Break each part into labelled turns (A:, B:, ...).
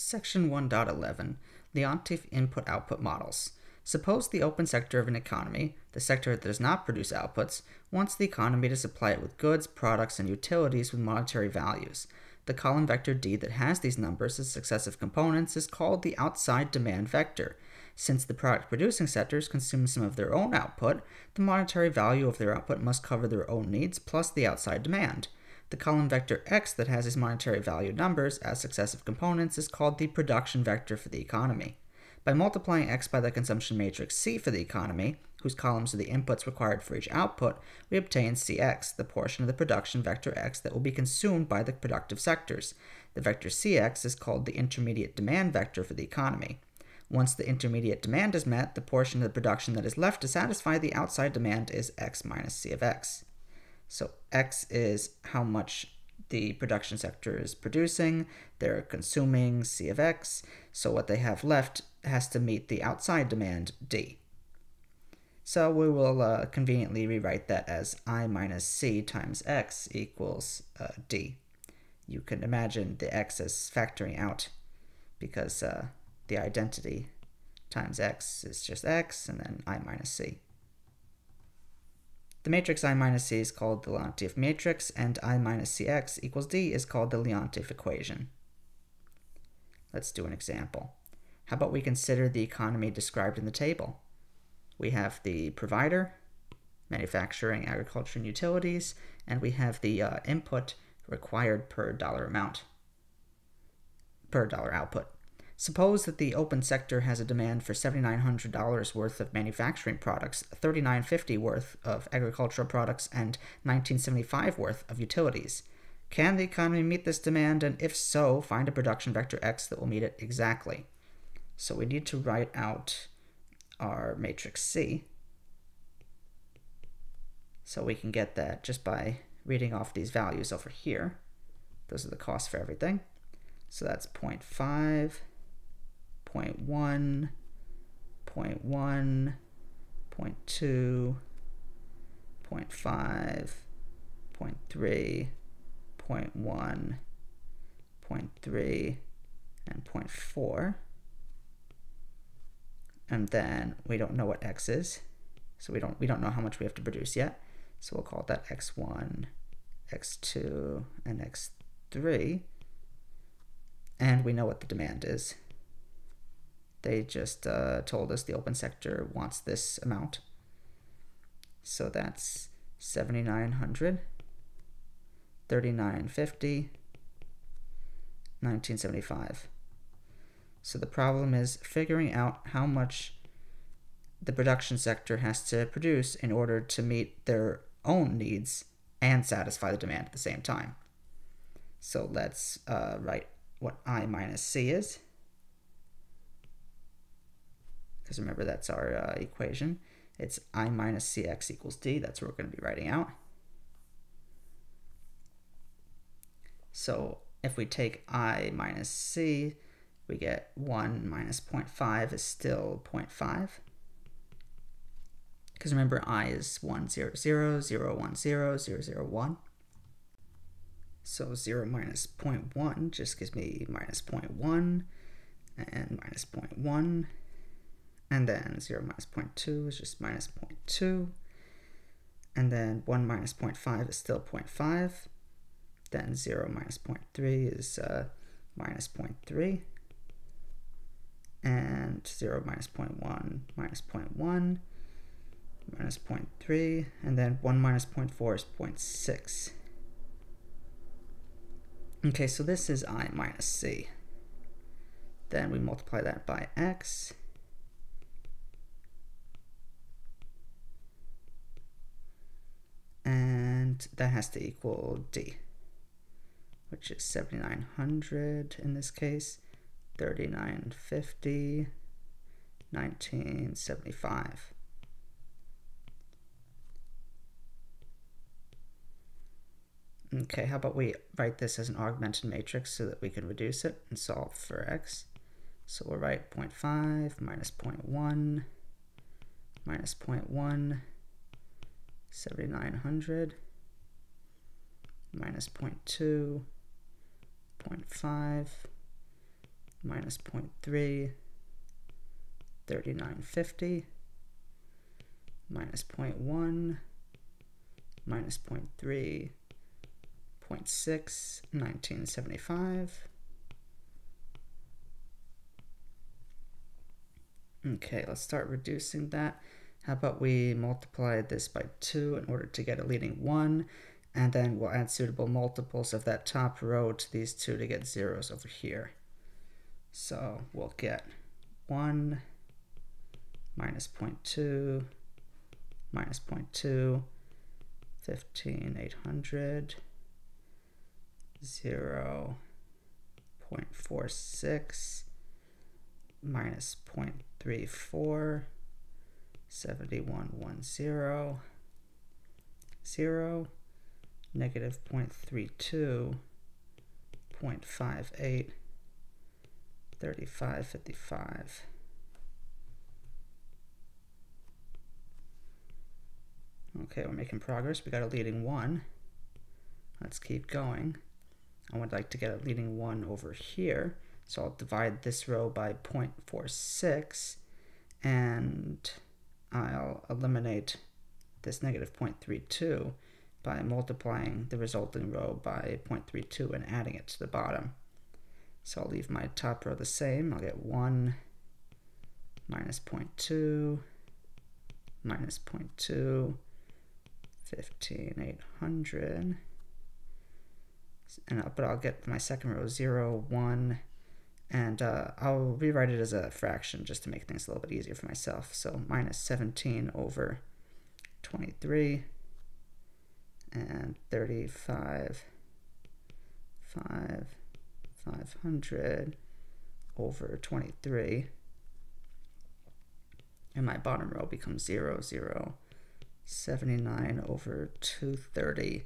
A: Section 1.11 the Leontief Input Output Models. Suppose the open sector of an economy, the sector that does not produce outputs, wants the economy to supply it with goods, products, and utilities with monetary values. The column vector D that has these numbers as successive components is called the outside demand vector. Since the product producing sectors consume some of their own output, the monetary value of their output must cover their own needs plus the outside demand. The column vector x that has these monetary value numbers as successive components is called the production vector for the economy. By multiplying x by the consumption matrix C for the economy, whose columns are the inputs required for each output, we obtain Cx, the portion of the production vector x that will be consumed by the productive sectors. The vector Cx is called the intermediate demand vector for the economy. Once the intermediate demand is met, the portion of the production that is left to satisfy the outside demand is x minus C of x. So X is how much the production sector is producing. They're consuming C of X. So what they have left has to meet the outside demand D. So we will uh, conveniently rewrite that as I minus C times X equals uh, D. You can imagine the X as factoring out because uh, the identity times X is just X and then I minus C. The matrix I minus C is called the Leontief matrix, and I minus Cx equals D is called the Leontief equation. Let's do an example. How about we consider the economy described in the table? We have the provider, manufacturing, agriculture, and utilities, and we have the uh, input required per dollar amount, per dollar output. Suppose that the open sector has a demand for $7,900 worth of manufacturing products, 3,950 worth of agricultural products, and 1,975 worth of utilities. Can the economy meet this demand, and if so, find a production vector x that will meet it exactly? So we need to write out our matrix C. So we can get that just by reading off these values over here. Those are the costs for everything. So that's 0.5, 0.1, 0.1, 0.2, 0.5, 0.3, 0.1, 0.3, and 0.4. And then we don't know what x is, so we don't we don't know how much we have to produce yet. So we'll call that x1, x2, and x3. And we know what the demand is. They just uh, told us the open sector wants this amount. So that's 7,900, 3950, 1975. So the problem is figuring out how much the production sector has to produce in order to meet their own needs and satisfy the demand at the same time. So let's uh, write what I minus C is because remember that's our uh, equation. It's I minus Cx equals D. That's what we're going to be writing out. So if we take I minus C, we get 1 minus 0.5 is still 0.5. Because remember, I is 1, 0, 0, 0, 1, 0, 0, 0, 1. So 0 minus 0.1 just gives me minus 0.1 and minus 0.1 and then 0 minus 0.2 is just minus 0.2. And then 1 minus 0.5 is still 0.5. Then 0 minus 0.3 is uh, minus 0.3. And 0 minus 0.1 minus 0.1 minus 0.3. And then 1 minus 0.4 is 0.6. Okay, so this is i minus c. Then we multiply that by x. and that has to equal D, which is 7,900 in this case, 3,950, 1975. Okay, how about we write this as an augmented matrix so that we can reduce it and solve for x. So we'll write 0.5 minus 0.1 minus 0.1 7900 minus 0 0.2, 0 0.5, minus 0.3, 3950, minus 0.1, minus 0.3, 0.6, 1975. Okay, let's start reducing that. How about we multiply this by 2 in order to get a leading 1, and then we'll add suitable multiples of that top row to these two to get zeros over here. So we'll get 1 minus 0.2 minus 0.2, 15,800, 0 0.46, minus 0.34, 7110, 0, negative 0.32, 0.58, 3555. Okay, we're making progress. We got a leading 1. Let's keep going. I would like to get a leading 1 over here. So I'll divide this row by 0.46 and I'll eliminate this negative 0.32 by multiplying the resulting row by 0.32 and adding it to the bottom. So I'll leave my top row the same. I'll get 1 minus 0.2 minus 0.2 15800 and I'll, but I'll get my second row 0 1 and uh, I'll rewrite it as a fraction just to make things a little bit easier for myself so minus 17 over 23 and 35 5 500 over 23 and my bottom row becomes 0 0 79 over 230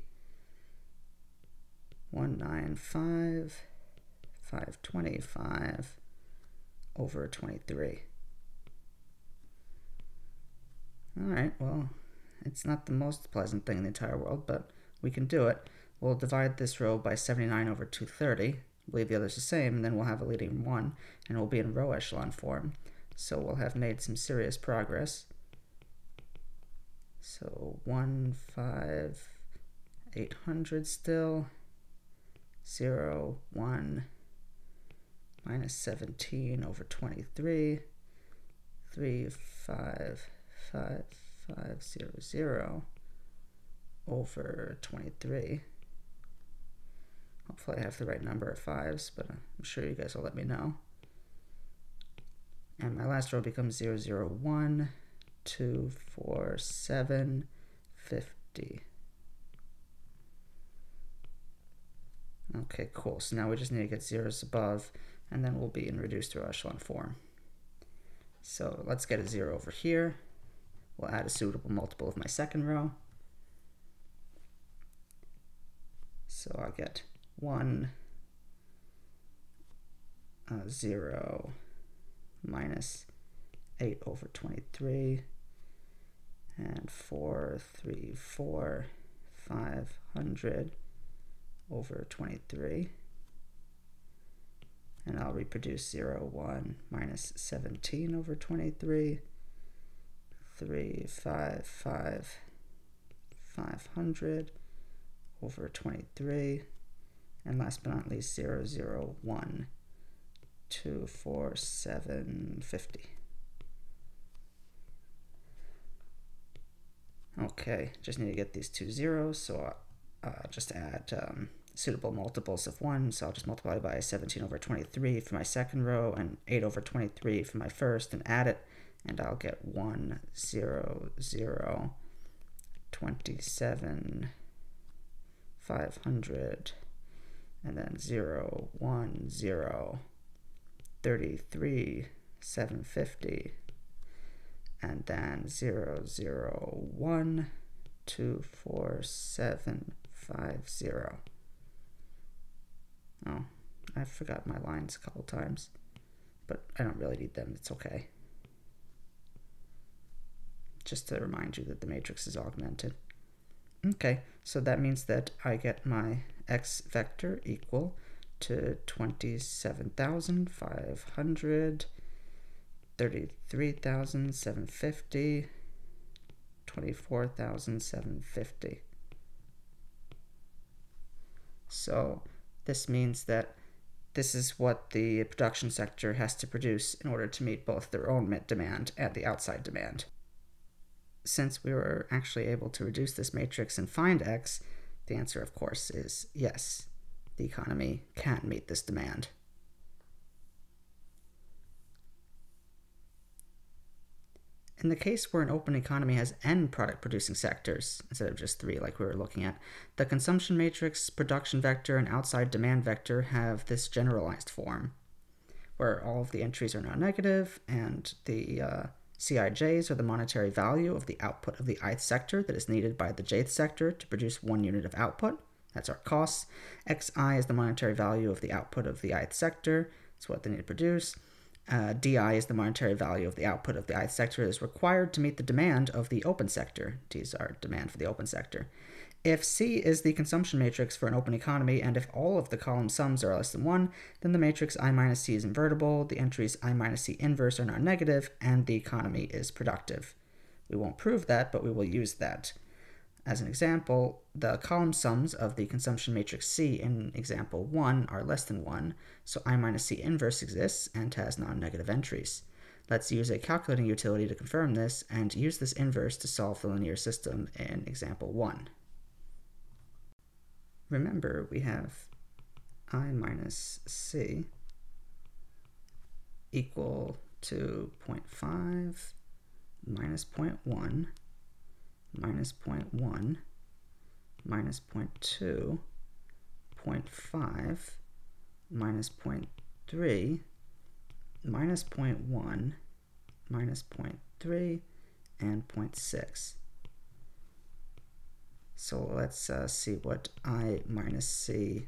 A: 195 525 over 23 all right well it's not the most pleasant thing in the entire world but we can do it we'll divide this row by 79 over 230 leave the others the same and then we'll have a leading one and we'll be in row echelon form so we'll have made some serious progress so 1, 5, 800 still. 0, 1, minus 17 over 23. 3, 5, 5, 5, 0, 0 over 23. Hopefully I have the right number of fives, but I'm sure you guys will let me know. And my last row becomes 0, 0, 1 two, four, seven, fifty. Okay, cool. So now we just need to get zeros above, and then we'll be in reduced row echelon form. So let's get a zero over here. We'll add a suitable multiple of my second row. So I'll get one, uh, zero, minus 8 over 23 and 4, 3, 4, 500 over 23. And I'll reproduce 0, 1 minus 17 over 23, 3, 5, 5, 500 over 23. And last but not least, 0, 0, 1, 2, 4, 7, 50. Okay, just need to get these two zeros, so uh, just add um, suitable multiples of 1, so I'll just multiply by 17 over 23 for my second row and 8 over 23 for my first and add it, and I'll get 1, 0, 0, 27, 500, and then 0, 1, 0, 33, 750, and then 0, 0, 1, 2, 4, 7, 5, 0. Oh, I forgot my lines a couple times, but I don't really need them. It's okay. Just to remind you that the matrix is augmented. Okay, so that means that I get my x vector equal to 27,500, 33,750, 24,750. So this means that this is what the production sector has to produce in order to meet both their own demand and the outside demand. Since we were actually able to reduce this matrix and find x, the answer, of course, is yes, the economy can meet this demand. In the case where an open economy has n product producing sectors, instead of just three like we were looking at, the consumption matrix, production vector, and outside demand vector have this generalized form, where all of the entries are now negative, and the uh, CIJs are the monetary value of the output of the ith sector that is needed by the jth sector to produce one unit of output. That's our costs. XI is the monetary value of the output of the ith sector. That's what they need to produce. Uh, DI is the monetary value of the output of the ith sector that is required to meet the demand of the open sector. These are demand for the open sector. If C is the consumption matrix for an open economy, and if all of the column sums are less than 1, then the matrix I minus C is invertible, the entries I minus C inverse are non-negative, and the economy is productive. We won't prove that, but we will use that. As an example, the column sums of the consumption matrix C in example 1 are less than 1, so I minus C inverse exists and has non-negative entries. Let's use a calculating utility to confirm this, and use this inverse to solve the linear system in example 1 remember we have i minus c equal to 0.5 minus 0.1 minus 0.1 minus 0.2 0.5 minus 0.3 minus 0.1 minus 0.3 and 0.6 so let's uh, see what I minus C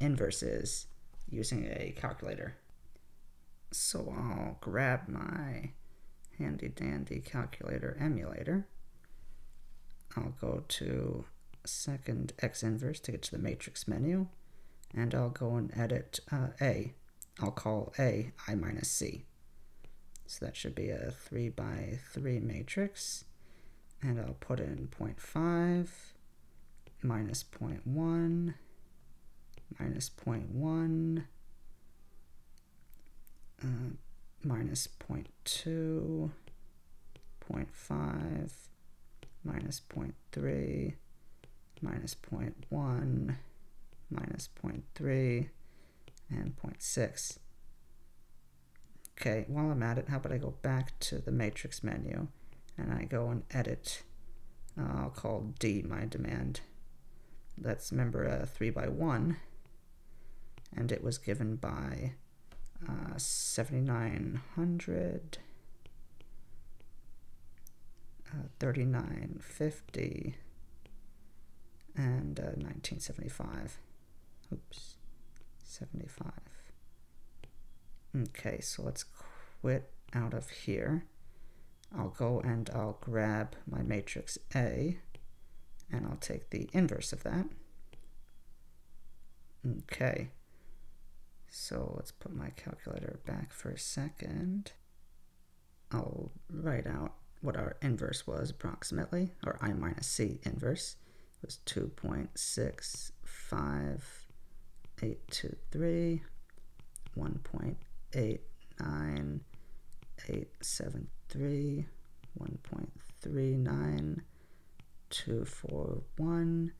A: inverse is using a calculator. So I'll grab my handy dandy calculator emulator. I'll go to second x inverse to get to the matrix menu, and I'll go and edit uh, A. I'll call A I minus C. So that should be a 3 by 3 matrix and I'll put in 0.5 minus 0.1 minus 0.1 uh, minus 0.2 0.5 minus 0.3 minus 0.1 minus 0.3 and 0.6 okay while I'm at it how about I go back to the matrix menu and I go and edit. Uh, I'll call D my demand. Let's remember a 3 by 1 and it was given by uh, 7900 uh, 3950 and uh, 1975 oops 75 okay so let's quit out of here I'll go and I'll grab my matrix A and I'll take the inverse of that. Okay, so let's put my calculator back for a second. I'll write out what our inverse was approximately, or I minus C inverse was 2.65823, 1.89873, 3, 1.39, 241,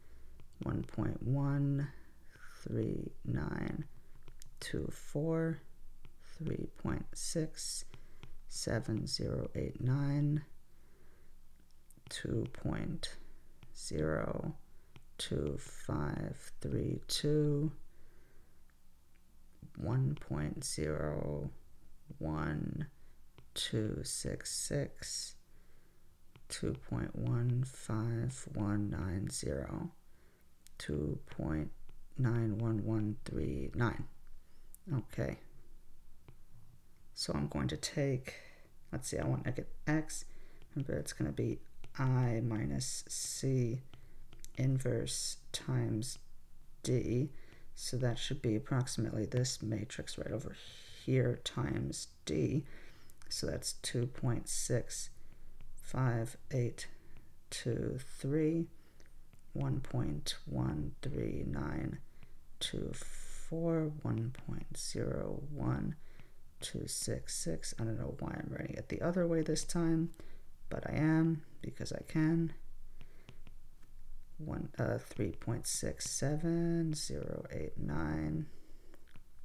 A: 1.1, 39, 24, two five three two, one point zero one two six six two point one five one nine zero two point nine one one three nine. Okay. So I'm going to take, let's see, I want to get x. Remember, it's going to be i minus c inverse times d. So that should be approximately this matrix right over here times D. So that's 2.65823, 1.13924, 1.01266. I don't know why I'm writing it the other way this time, but I am because I can one uh, 3.67089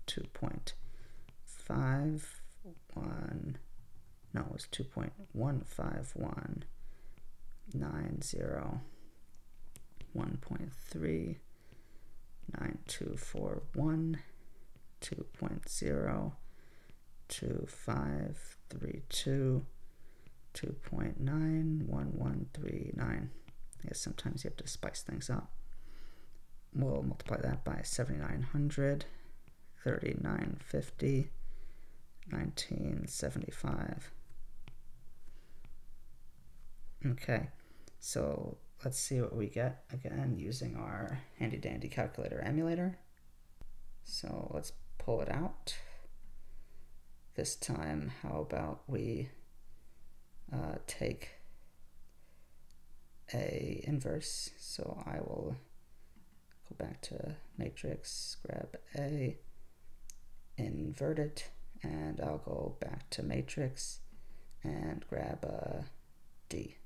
A: 2.51 no it was 2.151 90 1.3 9241 2.0 2532 2.91139 I guess sometimes you have to spice things up. We'll multiply that by 7,900, 3,950, 1975. Okay, so let's see what we get again using our handy dandy calculator emulator. So let's pull it out. This time, how about we uh, take a inverse. So I will go back to matrix, grab A, invert it, and I'll go back to matrix and grab a D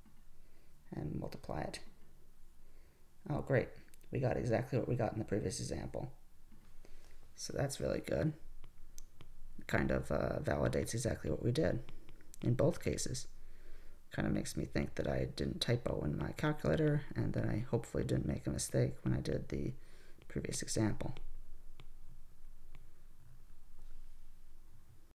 A: and multiply it. Oh, great. We got exactly what we got in the previous example. So that's really good. It kind of uh, validates exactly what we did in both cases kind of makes me think that I didn't typo in my calculator and that I hopefully didn't make a mistake when I did the previous example.